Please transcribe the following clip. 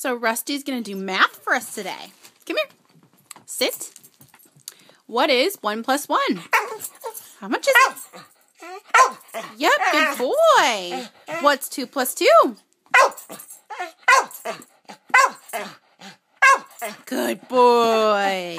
So Rusty's going to do math for us today. Come here. Sit. What is 1 plus 1? How much is it? Yep, good boy. What's 2 plus 2? Good boy.